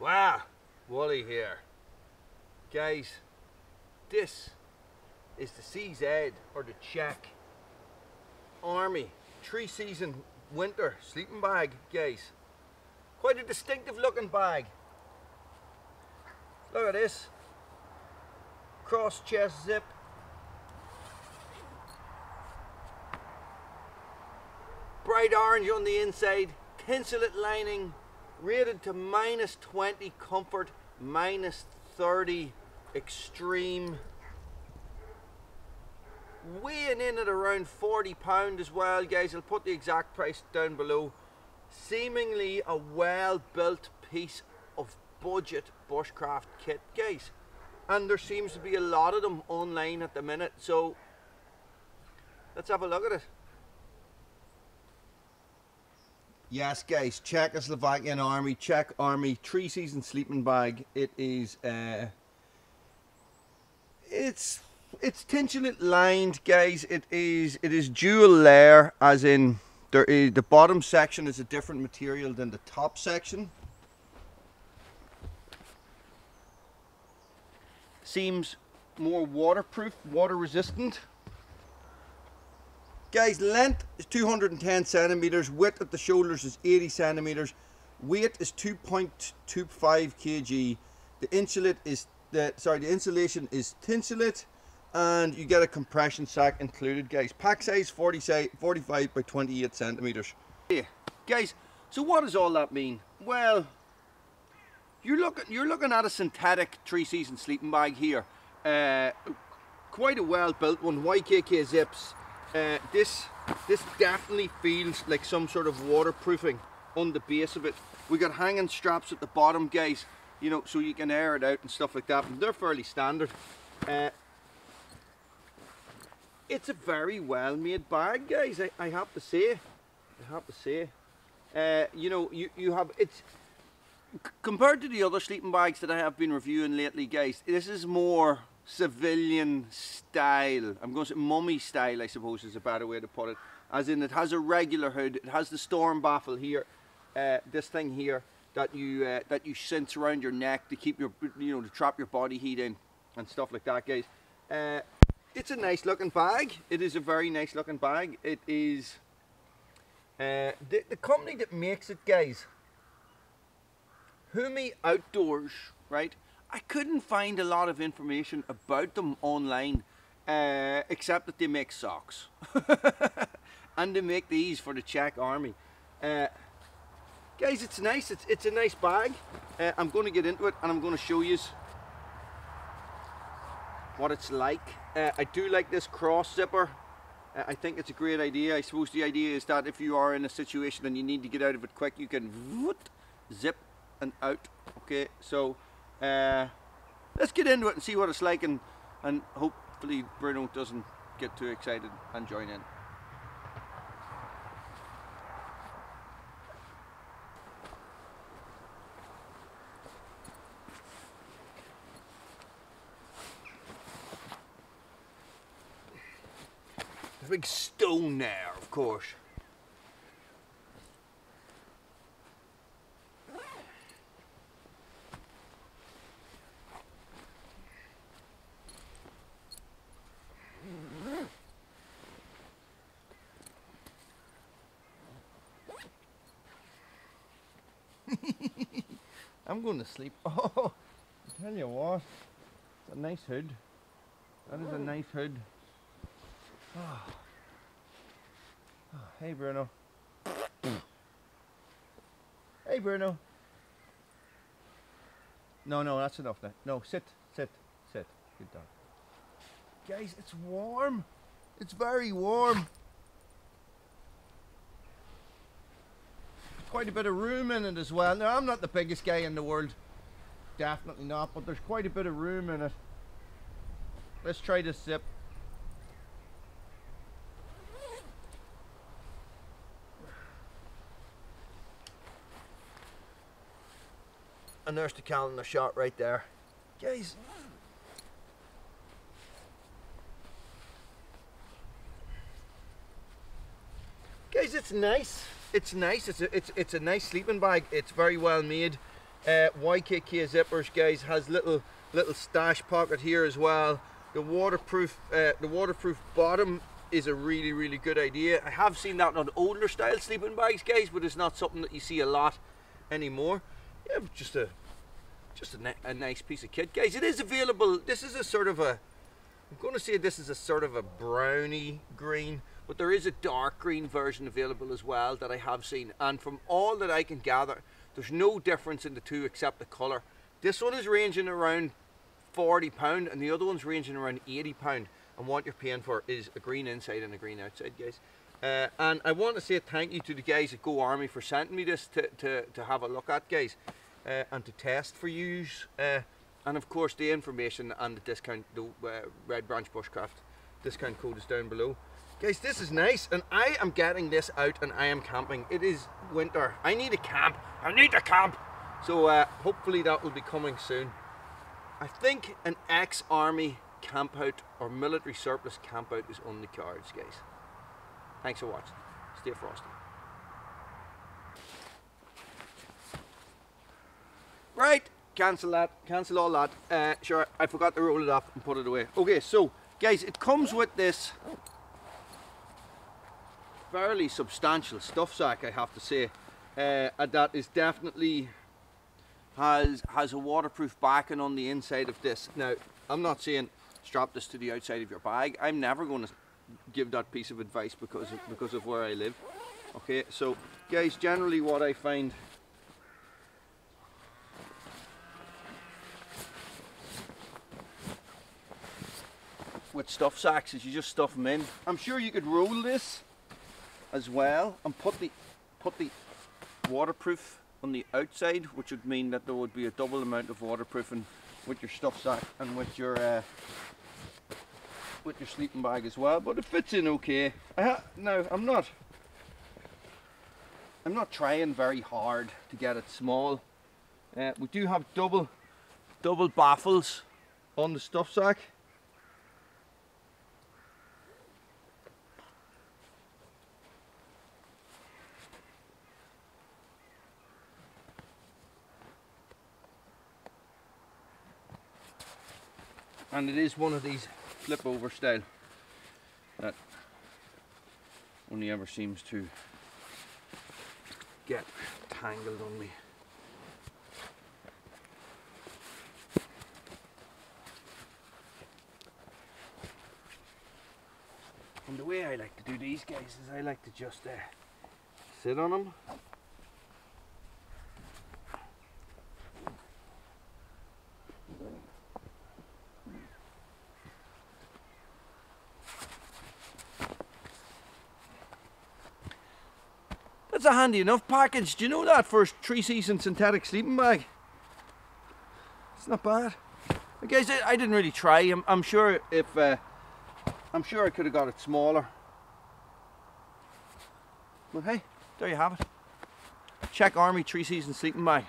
Wow, Wooly here. Guys, this is the CZ or the Czech Army three season winter sleeping bag, guys. Quite a distinctive looking bag. Look at this. Cross chest zip. Bright orange on the inside, Thinsulate lining, rated to minus 20 comfort, minus 30 extreme. Weighing in at around 40 pound as well, guys. I'll put the exact price down below. Seemingly a well built piece of budget bushcraft kit, guys. And there seems to be a lot of them online at the minute, so let's have a look at it. Yes, guys, Czechoslovakian Army, Czech Army, three season sleeping bag. It is, uh, it's, it's Thinsulate lined, guys. It is, it is dual layer, as in there is the bottom section is a different material than the top section. Seems more waterproof, water resistant. Guys, length is 210 centimeters, width at the shoulders is 80 centimeters, weight is 2.25 kg. The insulate is the sorry, the insulation is Thinsulate, and you get a compression sack included, guys. Pack size 40 45 by 28 centimeters. Yeah, guys. So what does all that mean? Well, you're looking you're looking at a synthetic three-season sleeping bag here. Uh, quite a well-built one. YKK zips. Uh, this this definitely feels like some sort of waterproofing on the base of it. We got hanging straps at the bottom, guys. You know, so you can air it out and stuff like that. And they're fairly standard. Uh, it's a very well made bag, guys. I, I have to say. I have to say. Uh, you know, you, you have it's compared to the other sleeping bags that I have been reviewing lately, guys. This is more civilian style. I'm going to say mummy style, I suppose is a better way to put it. As in, it has a regular hood. It has the storm baffle here. Uh, this thing here that you uh, that you cinch around your neck to keep your you know to trap your body heat in and stuff like that, guys. Uh, it's a nice looking bag. It is a very nice looking bag. It is uh, the the company that makes it, guys. Humi Outdoors, right? I couldn't find a lot of information about them online, uh, except that they make socks. and they make these for the Czech army. Uh, guys, it's nice. It's, it's a nice bag. Uh, I'm going to get into it and I'm going to show you what it's like. Uh, I do like this cross zipper. Uh, I think it's a great idea. I suppose the idea is that if you are in a situation and you need to get out of it quick, you can zip and out. Okay, so uh, let's get into it and see what it's like and, and hopefully Bruno doesn't get too excited and join in. Big stone there, of course. I'm going to sleep. Oh, I tell you what, it's a nice hood. That is a nice hood. Oh. Oh, hey Bruno. hey Bruno. No, no, that's enough now. No, sit, sit, sit. Good dog. Guys, it's warm. It's very warm. Quite a bit of room in it as well. Now, I'm not the biggest guy in the world. Definitely not, but there's quite a bit of room in it. Let's try this zip. And there's the calendar shot right there. Guys. Guys, it's nice it's nice. It's a, it's, it's a nice sleeping bag. It's very well made. Uh, YKK zippers, guys, has little little stash pocket here as well. The waterproof, uh, the waterproof bottom is a really, really good idea. I have seen that on older style sleeping bags, guys, but it's not something that you see a lot anymore. Yeah, just a just a, a nice piece of kit, guys. It is available. This is a sort of a, I'm going to say this is a sort of a browny green, but there is a dark green version available as well that I have seen. And from all that I can gather, there's no difference in the two except the colour. This one is ranging around 40 pound and the other one's ranging around 80 pound and what you're paying for is a green inside and a green outside guys uh, and I want to say thank you to the guys at Go Army for sending me this to, to, to have a look at guys uh, and to test for use uh, and of course the information and the discount the uh, Red Branch Bushcraft discount code is down below guys this is nice and I am getting this out and I am camping it is winter I need a camp I need a camp so uh, hopefully that will be coming soon I think an ex-army campout or military surplus campout is on the cards, guys. Thanks for watching. Stay frosty. Right, cancel that, cancel all that. Uh, sure, I forgot to roll it up and put it away. Okay, so guys, it comes with this fairly substantial stuff sack, I have to say. Uh, that is definitely has has a waterproof backing on the inside of this. Now, I'm not saying strap this to the outside of your bag. I'm never going to give that piece of advice because of, because of where I live. Okay, so guys, generally what I find with stuff sacks is you just stuff them in. I'm sure you could roll this as well and put the put the waterproof on the outside, which would mean that there would be a double amount of waterproofing with your stuff sack and with your uh, with your sleeping bag as well. But it fits in okay. I now I'm not I'm not trying very hard to get it small. Uh, we do have double double baffles on the stuff sack. And it is one of these flip over style that only ever seems to get tangled on me. And the way I like to do these guys is I like to just uh, sit on them That's a handy enough package. Do you know that for three season synthetic sleeping bag? It's not bad. Guys, I, I didn't really try. I'm, I'm sure if uh, I'm sure I could have got it smaller. But hey, there you have it. Czech Army three season sleeping bag.